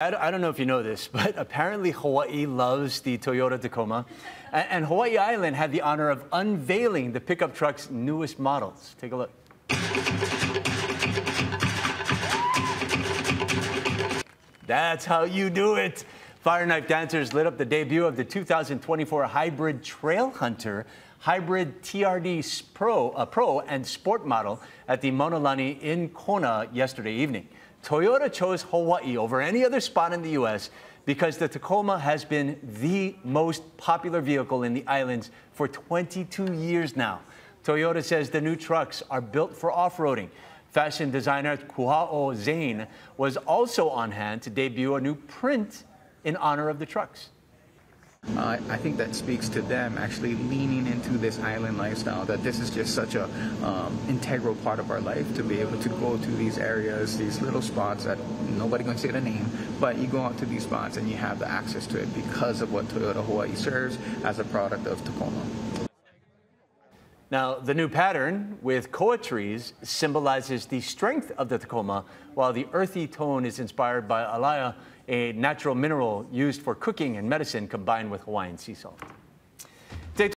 I don't know if you know this, but apparently Hawaii loves the Toyota Tacoma. And Hawaii Island had the honor of unveiling the pickup truck's newest models. Take a look. That's how you do it. Fire Knife Dancers lit up the debut of the 2024 Hybrid Trail Hunter Hybrid TRD Pro, uh, Pro and Sport model at the Mauna Lani in Kona yesterday evening. Toyota chose Hawaii over any other spot in the U.S. because the Tacoma has been the most popular vehicle in the islands for 22 years now. Toyota says the new trucks are built for off-roading. Fashion designer Kuhao Zane was also on hand to debut a new print in honor of the trucks. Uh, I think that speaks to them actually leaning into this island lifestyle, that this is just such a um, integral part of our life to be able to go to these areas, these little spots that nobody going to say the name, but you go out to these spots and you have the access to it because of what Toyota Hawaii serves as a product of Tacoma. Now, the new pattern with koa trees symbolizes the strength of the Tacoma, while the earthy tone is inspired by alaea, a natural mineral used for cooking and medicine combined with Hawaiian sea salt.